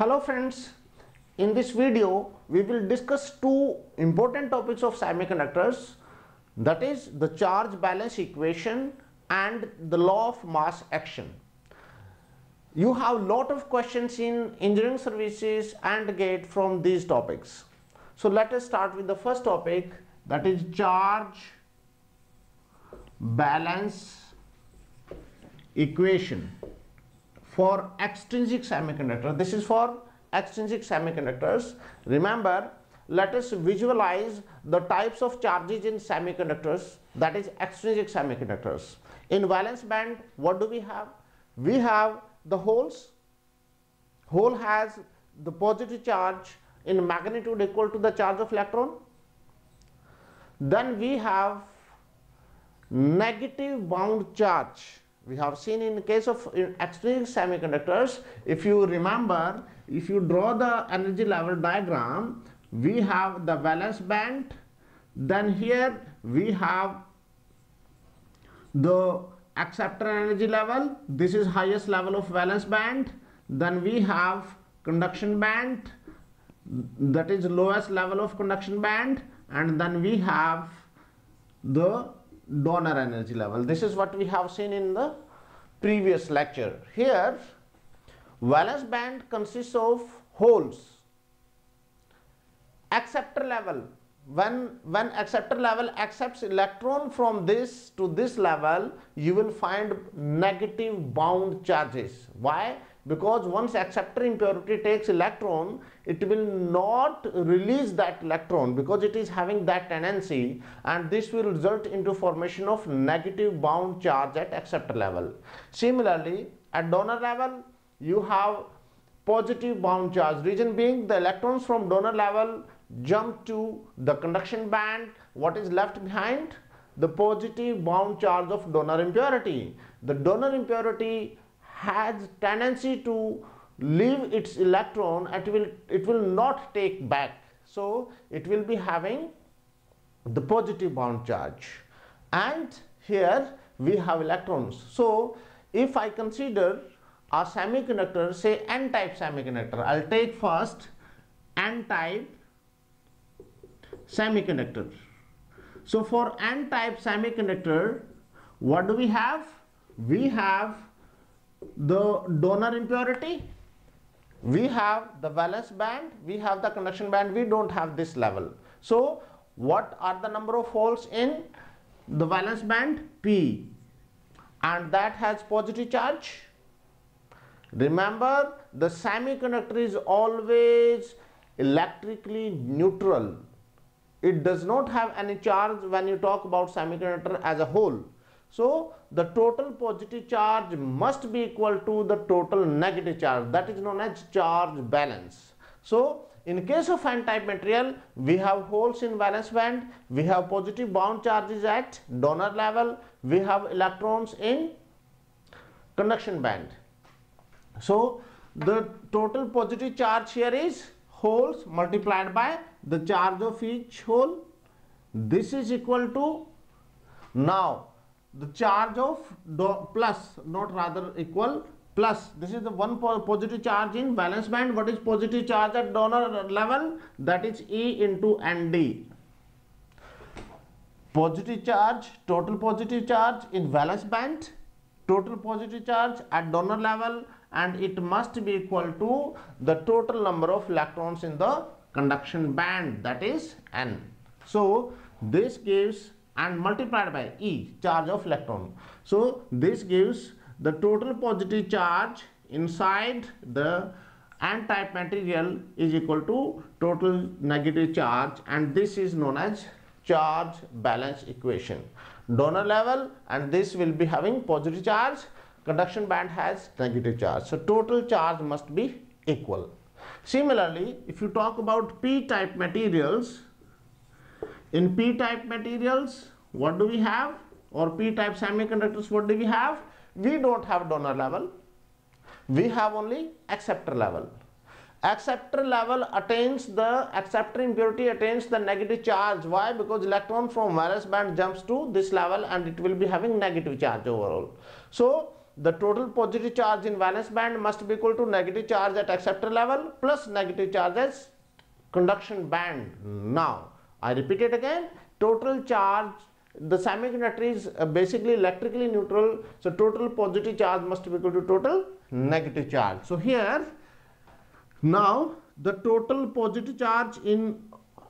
Hello friends, in this video we will discuss two important topics of semiconductors that is the charge balance equation and the law of mass action. You have lot of questions in engineering services and gate from these topics. So let us start with the first topic that is charge balance equation for extrinsic semiconductor. This is for extrinsic semiconductors. Remember, let us visualize the types of charges in semiconductors that is extrinsic semiconductors. In valence band, what do we have? We have the holes. Hole has the positive charge in magnitude equal to the charge of electron. Then we have negative bound charge. We have seen in case of extrinsic semiconductors, if you remember, if you draw the energy level diagram, we have the valence band, then here we have the acceptor energy level, this is highest level of valence band, then we have conduction band, that is lowest level of conduction band and then we have the donor energy level. This is what we have seen in the previous lecture. Here valence band consists of holes. Acceptor level. When when acceptor level accepts electron from this to this level you will find negative bound charges. Why because once acceptor impurity takes electron it will not release that electron because it is having that tendency and this will result into formation of negative bound charge at acceptor level. Similarly at donor level you have positive bound charge. Reason being the electrons from donor level jump to the conduction band. What is left behind? The positive bound charge of donor impurity. The donor impurity has tendency to leave its electron it will it will not take back. So it will be having the positive bound charge. And here we have electrons. So if i consider a semiconductor say n type semiconductor i'll take first n type semiconductor. So for n type semiconductor what do we have? We have the donor impurity we have the valence band we have the conduction band we don't have this level. So what are the number of holes in the valence band? P. And that has positive charge. Remember the semiconductor is always electrically neutral. It does not have any charge when you talk about semiconductor as a whole so the total positive charge must be equal to the total negative charge that is known as charge balance. So in case of n-type material we have holes in valence band, we have positive bound charges at donor level, we have electrons in conduction band. So the total positive charge here is holes multiplied by the charge of each hole. This is equal to now the charge of plus not rather equal plus. This is the one positive charge in valence band. What is positive charge at donor level? That is E into ND positive charge total positive charge in valence band. Total positive charge at donor level and it must be equal to the total number of electrons in the conduction band. That is N. So this gives and multiplied by E charge of electron. So this gives the total positive charge inside the n-type material is equal to total negative charge and this is known as charge balance equation. Donor level and this will be having positive charge, conduction band has negative charge. So total charge must be equal. Similarly, if you talk about p-type materials, in p-type materials, what do we have? Or p-type semiconductors, what do we have? We don't have donor level. We have only acceptor level. Acceptor level attains the acceptor impurity attains the negative charge. Why? Because electron from valence band jumps to this level and it will be having negative charge overall. So the total positive charge in valence band must be equal to negative charge at acceptor level plus negative charge as conduction band. Now, I repeat it again, total charge, the semiconductor is uh, basically electrically neutral, so total positive charge must be equal to total negative charge. So here, now the total positive charge in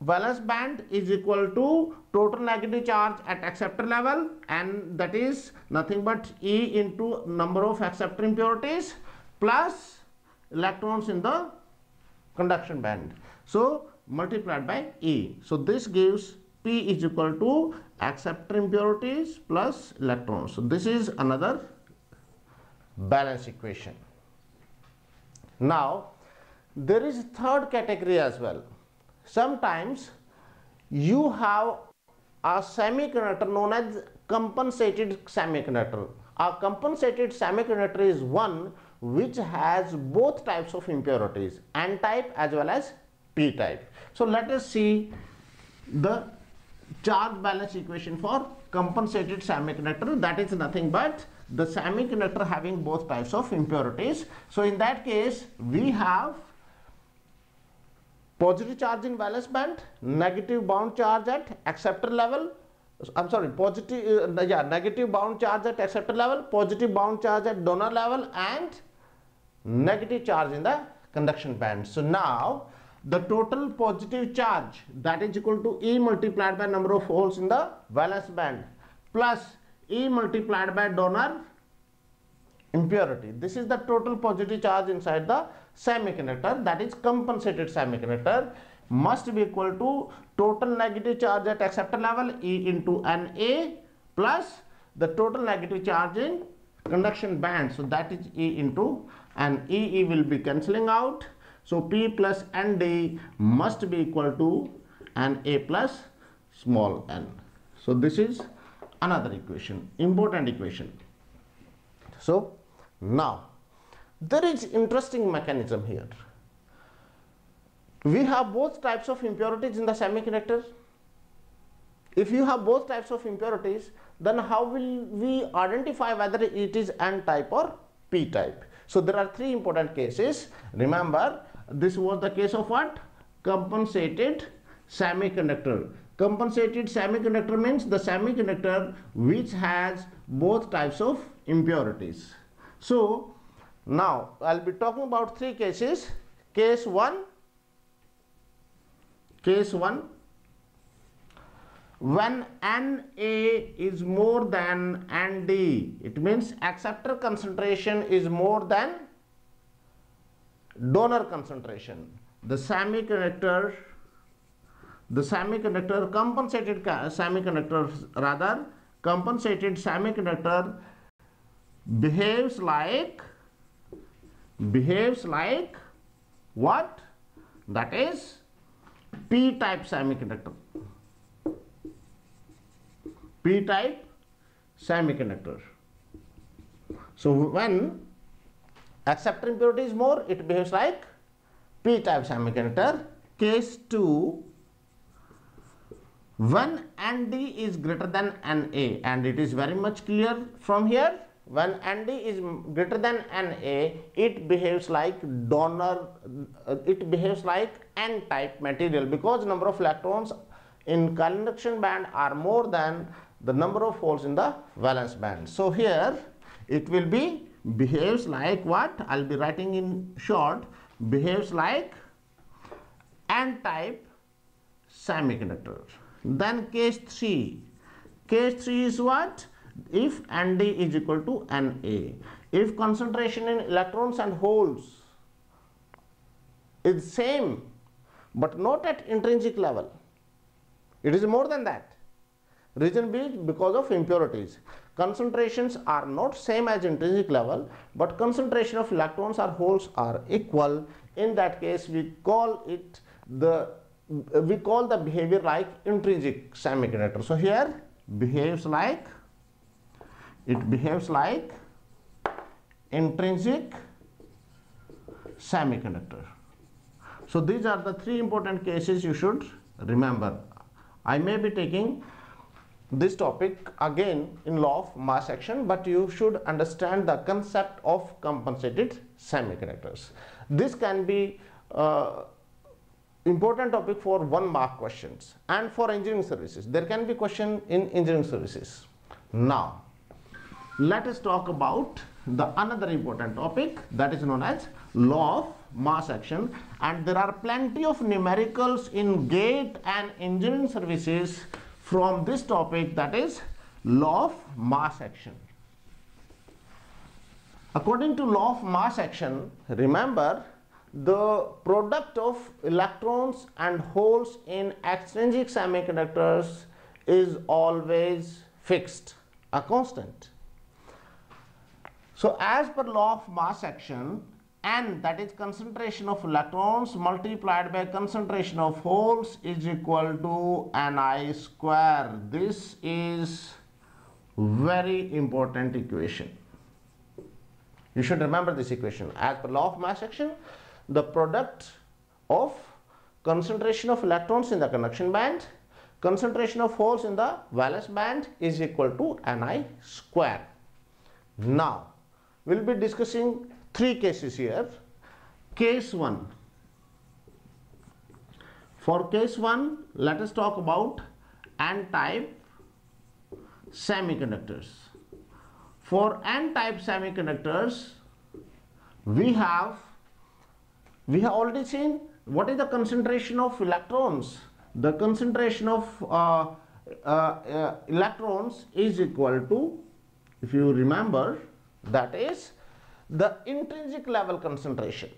valence band is equal to total negative charge at acceptor level and that is nothing but E into number of acceptor impurities plus electrons in the conduction band. So multiplied by E. So this gives P is equal to acceptor impurities plus electrons. So this is another balance equation. Now there is third category as well. Sometimes you have a semiconductor known as compensated semiconductor. A compensated semiconductor is one which has both types of impurities, N type as well as P type. So let us see the charge balance equation for compensated semiconductor that is nothing but the semiconductor having both types of impurities. So in that case we have positive charge in valence band, negative bound charge at acceptor level, I'm sorry, positive, uh, yeah, negative bound charge at acceptor level, positive bound charge at donor level and negative charge in the conduction band. So now the total positive charge that is equal to E multiplied by number of holes in the valence band plus E multiplied by donor impurity. This is the total positive charge inside the semiconductor that is compensated semiconductor must be equal to total negative charge at acceptor level E into Na plus the total negative charge in conduction band. So that is E into and E, E will be cancelling out so P plus ND must be equal to Na plus small n. So this is another equation, important equation. So now there is interesting mechanism here. We have both types of impurities in the semiconductor. If you have both types of impurities, then how will we identify whether it is N type or P type? So there are three important cases. Remember, this was the case of what? Compensated semiconductor. Compensated semiconductor means the semiconductor which has both types of impurities. So, now I will be talking about three cases. Case 1, case 1, when Na is more than Nd, it means acceptor concentration is more than donor concentration. The semiconductor, the semiconductor compensated semiconductor rather compensated semiconductor behaves like behaves like what? That is p type semiconductor. P type semiconductor. So when acceptor impurity is more. It behaves like p type semiconductor. Case 2 when nd is greater than na and it is very much clear from here. When nd is greater than na it behaves like donor uh, it behaves like n type material because number of electrons in conduction band are more than the number of holes in the valence band. So here it will be behaves like what? I'll be writing in short. Behaves like n type semiconductor. Then case 3 case 3 is what? If nd is equal to na if concentration in electrons and holes is same but not at intrinsic level it is more than that. Reason being because of impurities concentrations are not same as intrinsic level but concentration of electrons or holes are equal. In that case we call it the we call the behavior like intrinsic semiconductor. So here behaves like it behaves like intrinsic semiconductor. So these are the three important cases you should remember. I may be taking this topic again in law of mass action but you should understand the concept of compensated semiconductors. This can be uh, important topic for one mark questions and for engineering services. There can be question in engineering services. Now let us talk about the another important topic that is known as law of mass action and there are plenty of numericals in gate and engineering services from this topic that is law of mass action. According to law of mass action remember the product of electrons and holes in extrinsic semiconductors is always fixed a constant. So as per law of mass action n that is concentration of electrons multiplied by concentration of holes is equal to ni square. This is very important equation. You should remember this equation. As per law of mass action, the product of concentration of electrons in the conduction band, concentration of holes in the valence band is equal to Ni square. Now, we will be discussing three cases here. Case 1. For case 1, let us talk about n-type semiconductors. For n-type semiconductors, we have we have already seen what is the concentration of electrons. The concentration of uh, uh, uh, electrons is equal to, if you remember, that is the intrinsic level concentration.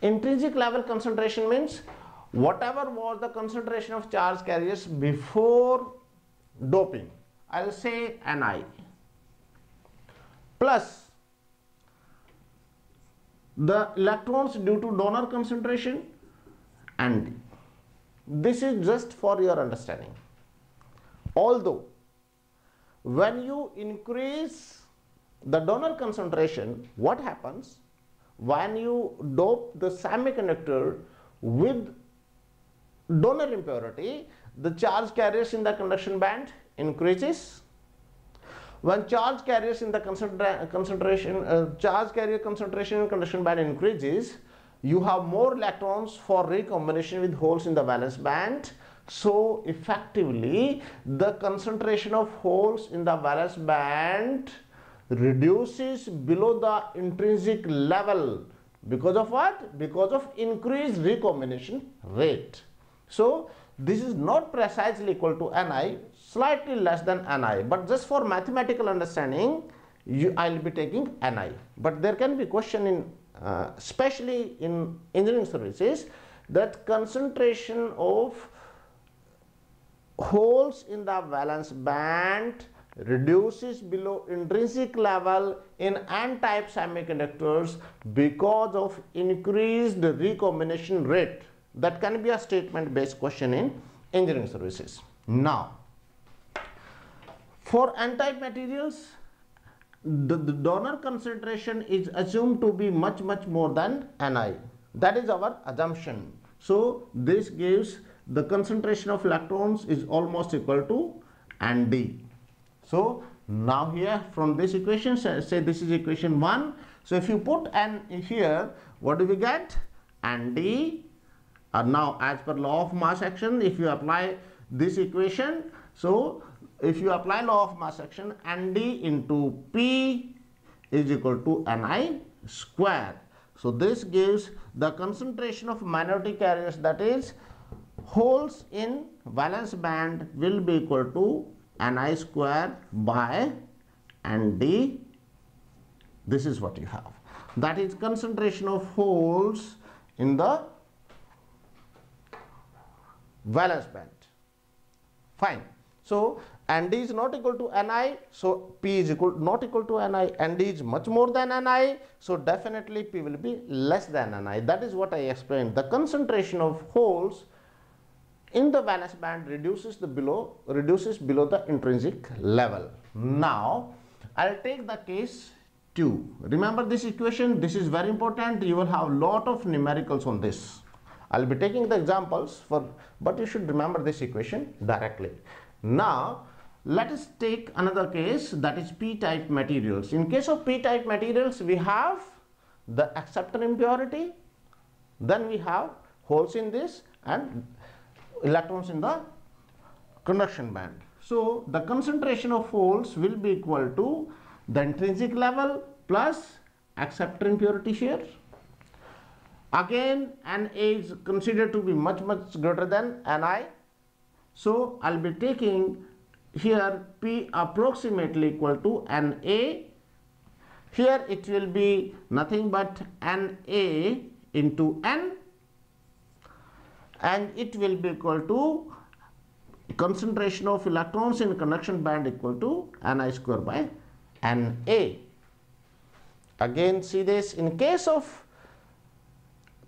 Intrinsic level concentration means whatever was the concentration of charge carriers before doping, I will say Ni plus the electrons due to donor concentration and this is just for your understanding. Although when you increase the donor concentration, what happens when you dope the semiconductor with donor impurity, the charge carriers in the conduction band increases. When charge carriers in the concentra concentration, uh, charge carrier concentration in conduction band increases, you have more electrons for recombination with holes in the valence band. So effectively, the concentration of holes in the valence band reduces below the intrinsic level. Because of what? Because of increased recombination rate. So this is not precisely equal to ni slightly less than ni. But just for mathematical understanding you i'll be taking ni. But there can be question in uh, especially in engineering services that concentration of holes in the valence band reduces below intrinsic level in n-type semiconductors because of increased recombination rate. That can be a statement based question in engineering services. Now, for n-type materials, the, the, donor concentration is assumed to be much much more than Ni. That is our assumption. So, this gives the concentration of electrons is almost equal to Nd. So now here from this equation say, this is equation 1. So if you put n here what do we get? Nd uh, now as per law of mass action if you apply this equation so if you apply law of mass action Nd into p is equal to ni square. So this gives the concentration of minority carriers that is holes in valence band will be equal to Ni square by Nd this is what you have. That is concentration of holes in the valence band. Fine. So Nd is not equal to Ni so P is equal not equal to Ni Nd is much more than Ni so definitely P will be less than Ni that is what I explained. The concentration of holes in the valence band reduces the below reduces below the intrinsic level. Now i'll take the case 2 remember this equation? This is very important. You will have lot of numericals on this. I'll be taking the examples for but you should remember this equation directly. Now, let us take another case that is p-type materials. In case of p-type materials, we have the acceptor impurity, then we have holes in this and electrons in the conduction band. So, the concentration of holes will be equal to the intrinsic level plus acceptor impurity here. Again, Na is considered to be much much greater than Ni. So, I will be taking here P approximately equal to Na. Here it will be nothing but Na into N and it will be equal to concentration of electrons in conduction band equal to Ni square by Na. Again see this in case of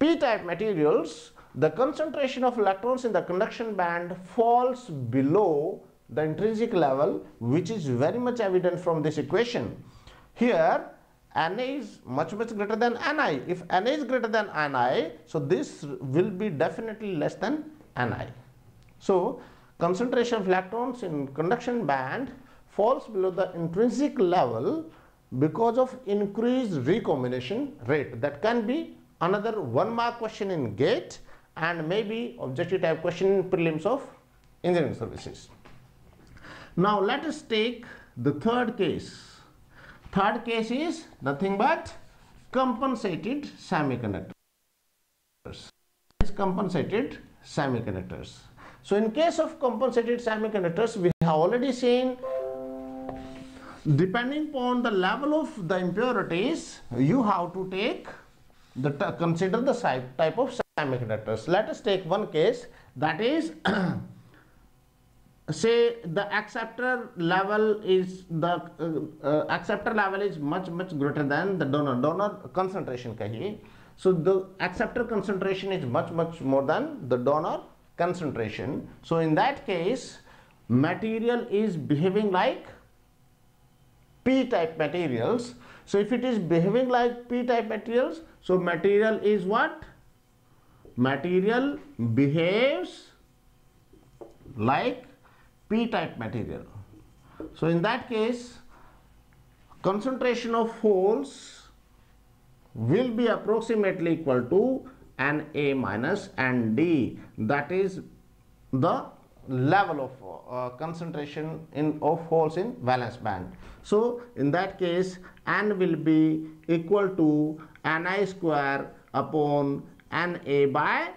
p-type materials the concentration of electrons in the conduction band falls below the intrinsic level which is very much evident from this equation. Here Na is much much greater than Ni. If Na is greater than Ni, so this will be definitely less than Ni. So concentration of electrons in conduction band falls below the intrinsic level because of increased recombination rate. That can be another one mark question in GATE and maybe objective type question in prelims of engineering services. Now let us take the third case Third case is nothing but compensated semiconductors. Compensated semiconductors. So in case of compensated semiconductors, we have already seen depending upon the level of the impurities, you have to take the consider the type of semiconductors. Let us take one case that is say the acceptor level is the uh, uh, acceptor level is much much greater than the donor. Donor concentration so the acceptor concentration is much much more than the donor concentration. So in that case material is behaving like p type materials. So if it is behaving like p type materials so material is what? Material behaves like p-type material. So in that case concentration of holes will be approximately equal to Na minus Nd that is the level of uh, concentration in of holes in valence band. So in that case N will be equal to Ni square upon Na by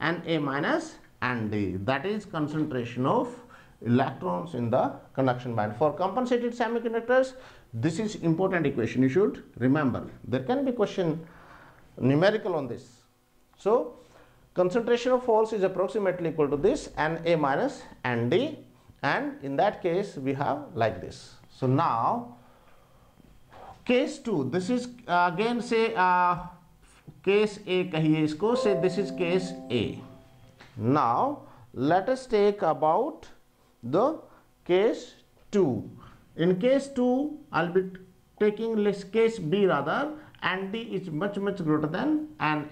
Na minus Nd that is concentration of electrons in the conduction band. For compensated semiconductors this is important equation you should remember. There can be question numerical on this. So concentration of holes is approximately equal to this Na minus Nd and in that case we have like this. So now case 2 this is uh, again say uh, case A kahiye isko say this is case A now let us take about the case 2. In case 2 I will be taking less case B rather Nd is much much greater than Na.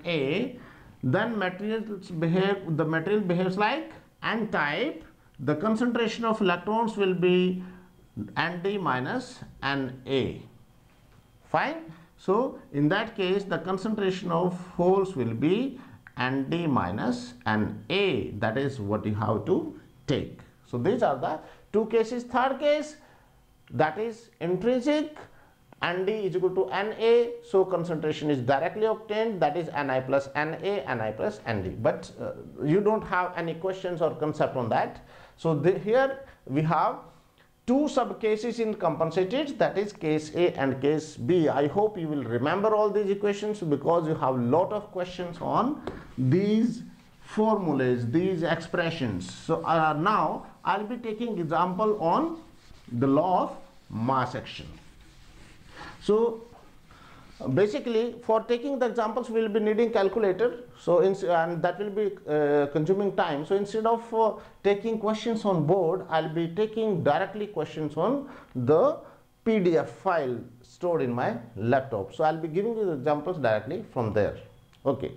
Then materials behave the material behaves like N type the concentration of electrons will be Nd minus Na fine? So in that case the concentration of holes will be Nd minus Na that is what you have to take. So these are the two cases. Third case that is intrinsic Nd is equal to Na so concentration is directly obtained that is Ni plus Na Ni plus Nd but uh, you don't have any questions or concept on that. So the, here we have two sub cases in compensated that is case A and case B. I hope you will remember all these equations because you have lot of questions on these formulas, these expressions. So uh, now I will be taking example on the law of mass action. So basically for taking the examples we will be needing calculator. So in, and that will be uh, consuming time. So instead of uh, taking questions on board i'll be taking directly questions on the pdf file stored in my laptop. So i'll be giving you the examples directly from there. Okay